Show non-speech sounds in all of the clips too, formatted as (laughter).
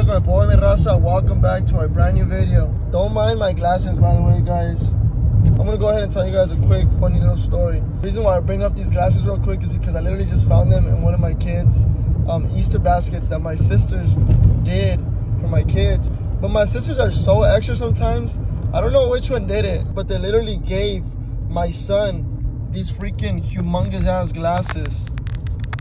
pedo con el pobre raza? Welcome back to our brand new video. Don't mind my glasses, by the way, guys. I'm gonna go ahead and tell you guys a quick, funny little story. The reason why I bring up these glasses real quick is because I literally just found them in one of my kids' um, Easter baskets that my sisters did for my kids. But my sisters are so extra sometimes. I don't know which one did it, but they literally gave my son these freaking humongous ass glasses.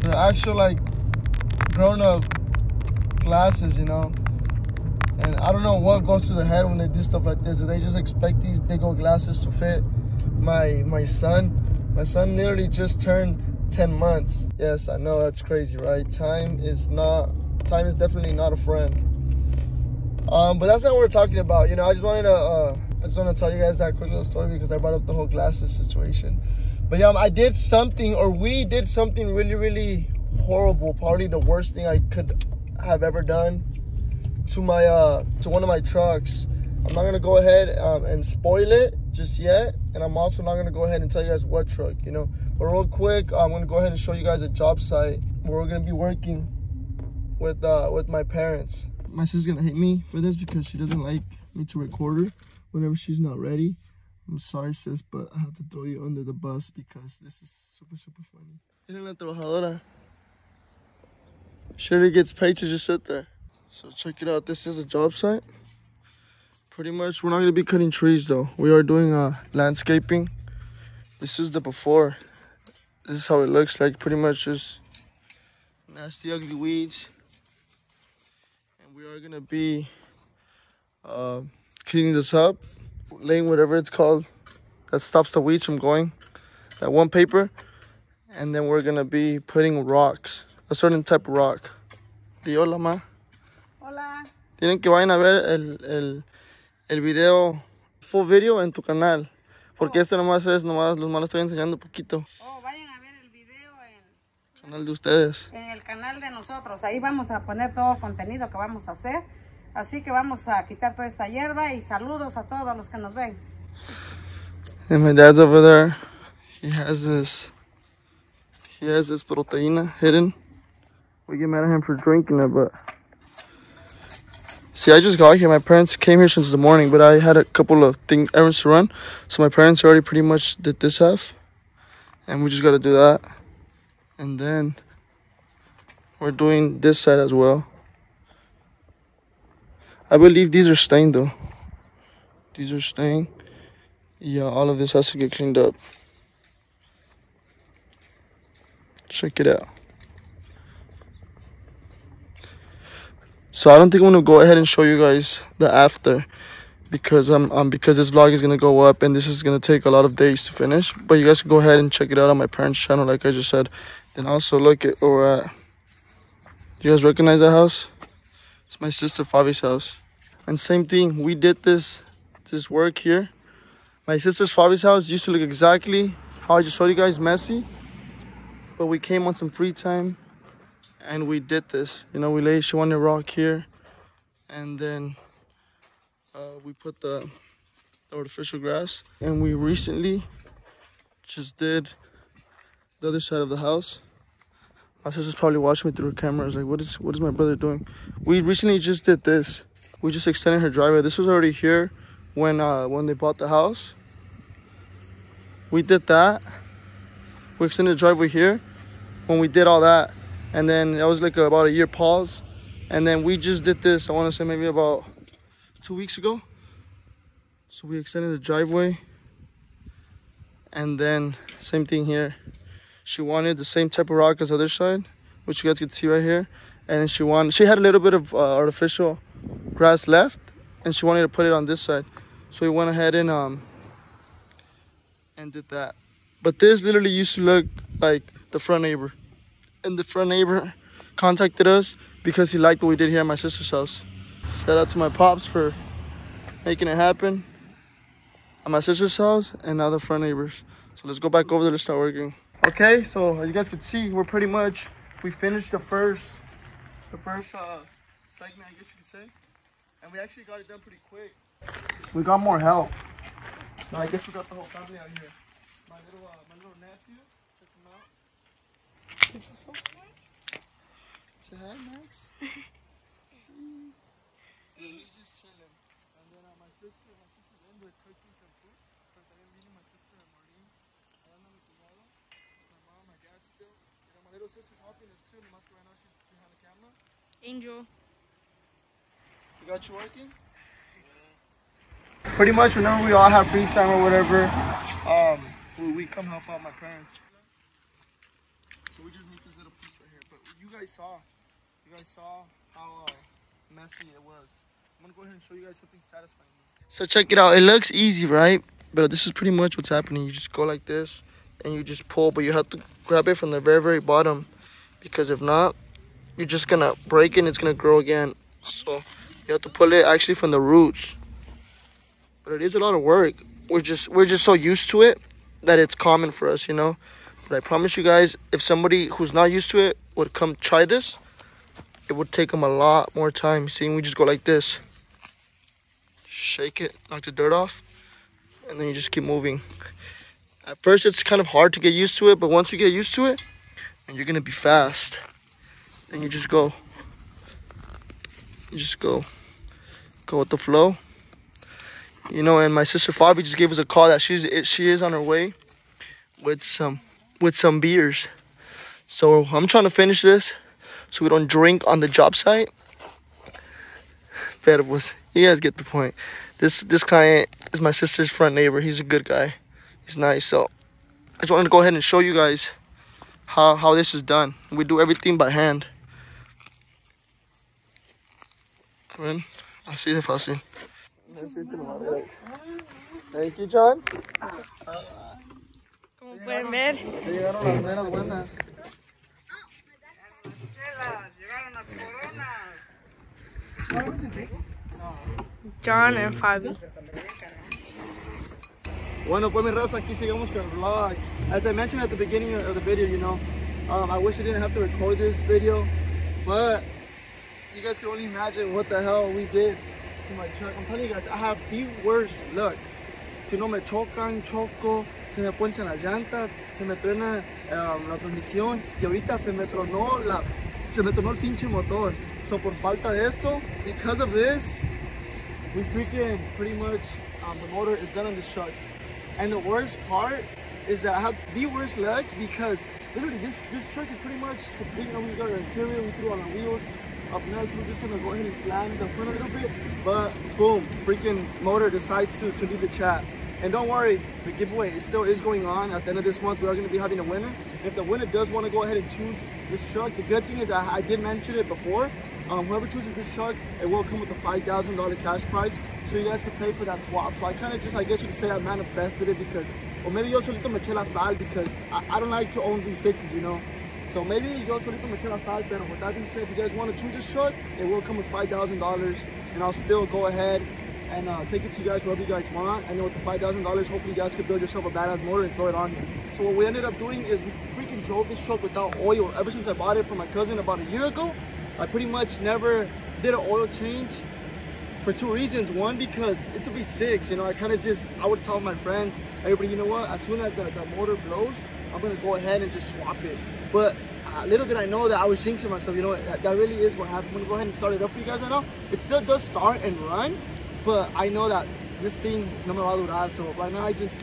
They're actual like grown up glasses, you know. And I don't know what goes through the head when they do stuff like this. Do they just expect these big old glasses to fit my my son? My son literally just turned 10 months. Yes, I know that's crazy, right? Time is not time is definitely not a friend. Um, but that's not what we're talking about. You know, I just wanted to uh, I just want to tell you guys that quick little story because I brought up the whole glasses situation. But yeah, I did something, or we did something really, really horrible. Probably the worst thing I could have ever done to my uh to one of my trucks. I'm not gonna go ahead um, and spoil it just yet, and I'm also not gonna go ahead and tell you guys what truck, you know. But real quick, I'm gonna go ahead and show you guys a job site where we're gonna be working with uh with my parents. My sister's gonna hate me for this because she doesn't like me to record her whenever she's not ready. I'm sorry, sis, but I have to throw you under the bus because this is super, super funny. La trabajadora. Already gets paid to just sit there. So check it out. This is a job site. Pretty much, we're not going to be cutting trees, though. We are doing uh, landscaping. This is the before. This is how it looks like. Pretty much just nasty, ugly weeds. And we are going to be uh, cleaning this up, laying whatever it's called that stops the weeds from going. That one paper. And then we're going to be putting rocks, a certain type of rock. Di hola, ma. Hola. Tienen que vayan a ver el, el, el video, full video en tu canal. Porque este nomás es, nomás los malos estoy enseñando poquito. Oh, vayan a ver el video en, Canal de ustedes. en el canal de nosotros. Ahí vamos a poner todo el contenido que vamos a hacer. Así que vamos a quitar toda esta hierba y saludos a todos los que nos ven. And my dad's over there. He has this, he has this proteína hidden. We get mad at him for drinking it, but. See, I just got here. My parents came here since the morning, but I had a couple of things, errands to run. So my parents already pretty much did this half. And we just got to do that. And then we're doing this side as well. I believe these are stained though. These are stained. Yeah, all of this has to get cleaned up. Check it out. So I don't think I'm gonna go ahead and show you guys the after because um, um because this vlog is gonna go up and this is gonna take a lot of days to finish. But you guys can go ahead and check it out on my parents' channel, like I just said. Then also look at we're at. You guys recognize that house? It's my sister Fabi's house. And same thing, we did this this work here. My sister's Fabi's house used to look exactly how I just showed you guys, messy. But we came on some free time and we did this. You know, we laid she wanted rock here, and then uh, we put the, the artificial grass. And we recently just did the other side of the house. My sister's probably watching me through her camera. I was like, what is what is my brother doing? We recently just did this. We just extended her driveway. This was already here when uh, when they bought the house. We did that. We extended the driveway here when we did all that and then it was like a, about a year pause. And then we just did this i want to say maybe about two weeks ago. So we extended the driveway. And then same thing here. She wanted the same type of rock as the other side which you guys can see right here. And then she wanted she had a little bit of uh, artificial grass left and she wanted to put it on this side. So we went ahead and um and did that. But this literally used to look like the front neighbor and the front neighbor contacted us because he liked what we did here at my sister's house. Shout out to my pops for making it happen at my sister's house and now the front neighbors. So let's go back over there to start working. Okay, so as you guys can see, we're pretty much, we finished the first, the first uh, segment, I guess you could say. And we actually got it done pretty quick. We got more help. So I guess we got the whole family out here. My little, uh, my little nephew. Say hi, Max. just chilling. And then uh, my sister, my there cooking some food. Vino my sister and mi cuñado. My mom, my dad still. My little sister's helping us too. Que right now she's behind the camera. Angel. You got you working? Pretty much whenever we all have free time or whatever, um, we come help out my parents. So we just need this little piece right here. But you guys saw, you guys saw how uh, messy it was. I'm gonna go ahead and show you guys something satisfying. So check it out. It looks easy, right? But this is pretty much what's happening. You just go like this and you just pull, but you have to grab it from the very, very bottom because if not, you're just gonna break it and it's gonna grow again. So you have to pull it actually from the roots. But it is a lot of work. We're just we're just so used to it that it's common for us, you know. But I promise you guys, if somebody who's not used to it would come try this, it would take them a lot more time. See, we just go like this. Shake it, knock the dirt off, and then you just keep moving. At first, it's kind of hard to get used to it, but once you get used to it, and you're gonna be fast, and you just go. You just go, go with the flow. You know, and my sister Fabi just gave us a call that she's she is on her way with some with some beers. So I'm trying to finish this so we don't drink on the job site. But it was you guys get the point. This this client is my sister's front neighbor. He's a good guy. He's nice. So I just wanted to go ahead and show you guys how how this is done. We do everything by hand. Ven, así de fácil. Así te lo voy. Thank you, John. Uh, Como pueden ver, Ya llegaron las meras buenas. John and Fabi. Bueno, pues mi raza, aquí seguimos con el vlog. As I mentioned at the beginning of the video, you know, um, I wish I didn't have to record this video, but you guys can only imagine what the hell we did to my truck. I'm telling you guys, I have the worst luck. Si no me chocan, choco, se me ponchan las llantas, se me truena um, la transmisión y ahorita se me tronó la, se me tronó el pinche motor. So por falta de esto, because of this, we freaking pretty much um, the motor is done on this truck. And the worst part is that I have the worst luck because literally this this truck is pretty much complete. You know, we got our interior, we threw on our wheels. Up next, we're just gonna go ahead and slam the front a little bit. But boom, freaking motor decides to, to leave the chat. And don't worry, the giveaway is still is going on. At the end of this month, we are gonna be having a winner. If the winner does want to go ahead and choose this truck, the good thing is I, I did mention it before. Um, whoever chooses this truck, it will come with a five thousand dollar cash prize, so you guys can pay for that swap. So I kind of just, I guess you could say, I manifested it because, or maybe yo solito me eché sal because I, I don't like to own V6s, you know. So maybe yo solito me eché sal, pero with that being said, if you guys want to choose this truck, it will come with five thousand dollars, and I'll still go ahead and uh, take it to you guys wherever you guys want. And then with the five thousand dollars, hopefully you guys can build yourself a badass motor and throw it on. So what we ended up doing is we freaking drove this truck without oil. Ever since I bought it from my cousin about a year ago, I pretty much never did an oil change for two reasons. One, because it's a V6, you know, I kind of just, I would tell my friends, everybody, you know what, as soon as the, the motor blows, I'm to go ahead and just swap it. But uh, little did I know that I was jinxing myself, you know, that, that really is what happened. I'm to go ahead and start it up for you guys right now. It still does start and run, but I know that this thing no me va a durar. So right now I just,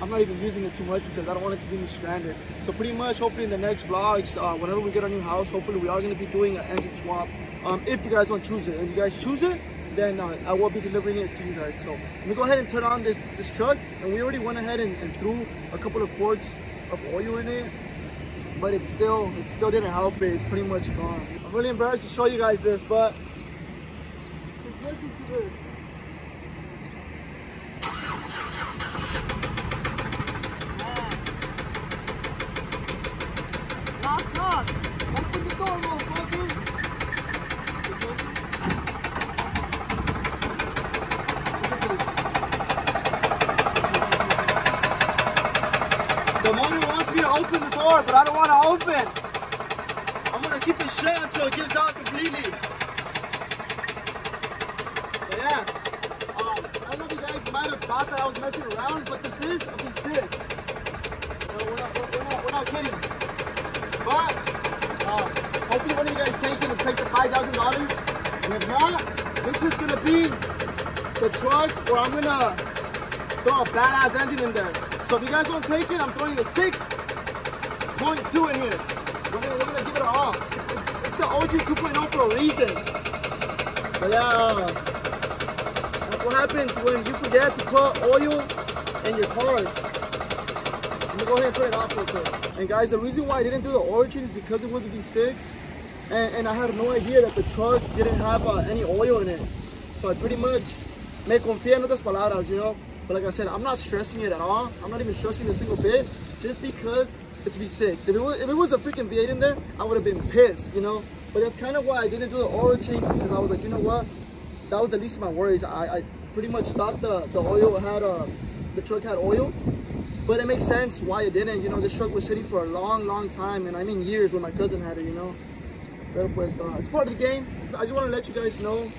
I'm not even using it too much because I don't want it to leave me stranded. So pretty much, hopefully in the next vlogs, uh, whenever we get our new house, hopefully we are going to be doing an engine swap. Um, if you guys don't choose it, if you guys choose it, then uh, I will be delivering it to you guys. So let me go ahead and turn on this this truck, and we already went ahead and, and threw a couple of quarts of oil in it, but it still it still didn't help it. It's pretty much gone. I'm really embarrassed to show you guys this, but just listen to this. Knock, knock. Open the door, motherfucker. The motor wants me to open the door, but I don't want to open. I'm gonna keep it shut until it gives out completely. Yeah, um, I don't know if you guys might have thought that I was messing around, but this is a V6. No, we're not, we're not, we're not kidding. But uh, hopefully one of you guys take it and take the five thousand dollars. And if not, this is gonna be the truck where I'm gonna throw a badass engine in there. So if you guys don't take it, I'm throwing a 6.2 in here. We're gonna, we're gonna give it a all. It's, it's the OG 2.0 for a reason. But yeah, that's what happens when you forget to put oil in your cars. I'm gonna go ahead and turn it off real quick. And guys, the reason why I didn't do the change is because it was a V6. And, and I had no idea that the truck didn't have uh, any oil in it. So I pretty much me confía en otras palabras, you know. But like I said, I'm not stressing it at all. I'm not even stressing a single bit, just because it's V6. If it was, if it was a freaking V8 in there, I would have been pissed, you know. But that's kind of why I didn't do the oil change because I was like, you know what? That was the least of my worries. I, I pretty much thought the, the oil had uh, the truck had oil, but it makes sense why it didn't. You know, this truck was sitting for a long, long time, and I mean years when my cousin had it. You know. Pues, uh, it's part of the game. I just want to let you guys know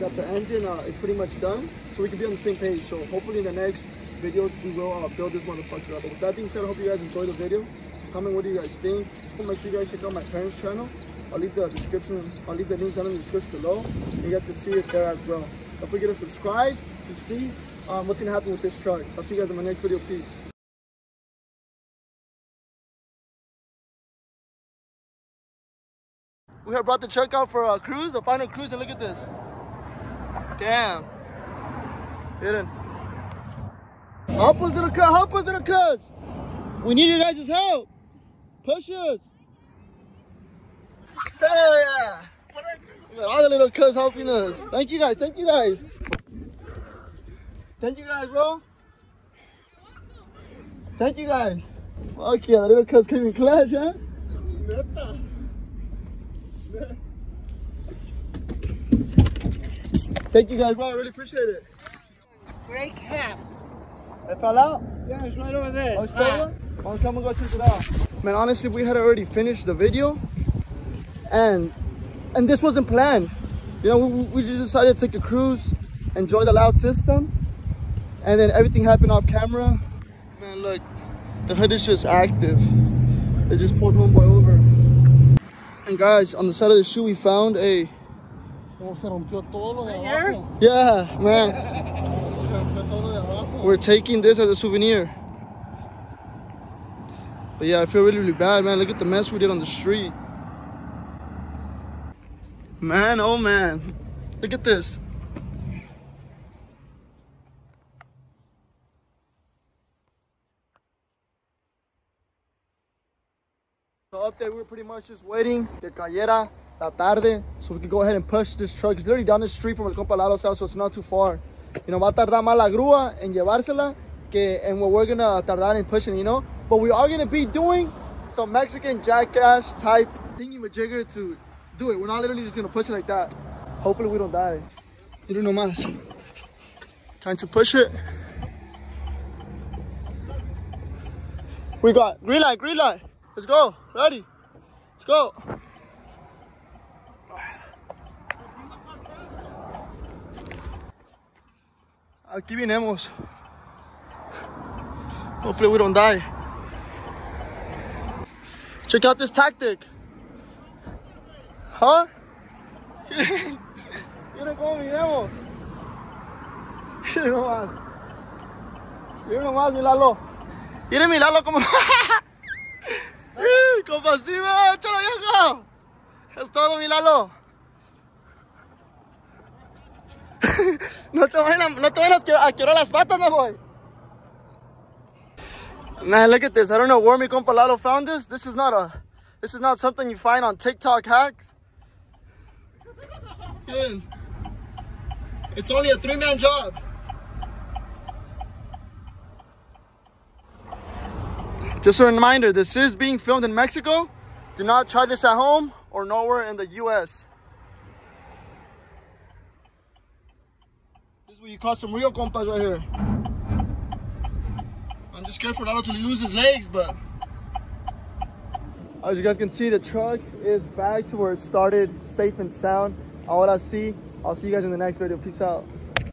that the engine uh, is pretty much done, so we can be on the same page. So hopefully in the next videos we will uh, build this motherfucker up. But with that being said, I hope you guys enjoyed the video. Comment what do you guys think. Make sure you guys check out my parents' channel. I'll leave the description. I'll leave the links down in the description below. You get to see it there as well. Don't forget to subscribe to see um, what's gonna happen with this truck. I'll see you guys in my next video. Peace. We have brought the truck out for a cruise, a final cruise, and look at this. Damn. Hidden. Help us, little cuz. Help us, little cuz. We need you guys' help. Push us. Yeah. All the little cuz helping us. Thank you guys. Thank you guys. Thank you guys, bro. Thank you guys. Fuck yeah, the little cuz came in clutch, huh? Thank you guys, bro. I really appreciate it. Great cap. It fell out? Yeah, it's right over there. Oh, it's I'll come and go check it out. Man, honestly, we had already finished the video. And and this wasn't planned. You know, we, we just decided to take a cruise, enjoy the loud system. And then everything happened off camera. Man, look, the hood is just active. They just pulled homeboy over. And guys, on the side of the shoe, we found a, Como se rompió todo lo de Yours? abajo. yeah, man. (laughs) Se rompió todo lo de abajo. We're taking this as a souvenir. But yeah, I feel really, really bad, man. Look at the mess we did on the street. Man, oh man. Look at this. So up there, we are pretty much just waiting que cayera la tarde so we can go ahead and push this truck. It's literally down the street from El Compa Lalo's house, so it's not too far. You know, va a tardar más la grúa en llevársela que and what we're gonna tardar in pushing, you know? But we are gonna be doing some Mexican jackass type thingy majigger to do it. We're not literally just gonna push it like that. Hopefully we don't die. You don't know más. Time to push it. We got green light, green light. Let's go. Ready? Let's go. Aquí vinemos. Hopefully we don't die. Check out this tactic. (laughs) Huh? Miren cómo vinemos. Miren nomás. Miren nomás, mi Lalo. Miren mi Lalo como... (laughs) ¡Eh, ¡Compasiva! ¡Échalo, viejo! Es todo, mi Lalo. (laughs) no te vayan a, no te vayan a, que- a quebrar las patas, no boy. Man, look at this. I don't know where mi compa Lalo found this. This is not a, this is not something you find on TikTok hacks. Dude, It's only a three-man job. Just a reminder, this is being filmed in Mexico. Do not try this at home or nowhere in the US. This is where you caught some real compas right here. I'm just careful not to lose his legs, but. As you guys can see, the truck is back to where it started, safe and sound. Ahora sí. I'll see you guys in the next video. Peace out.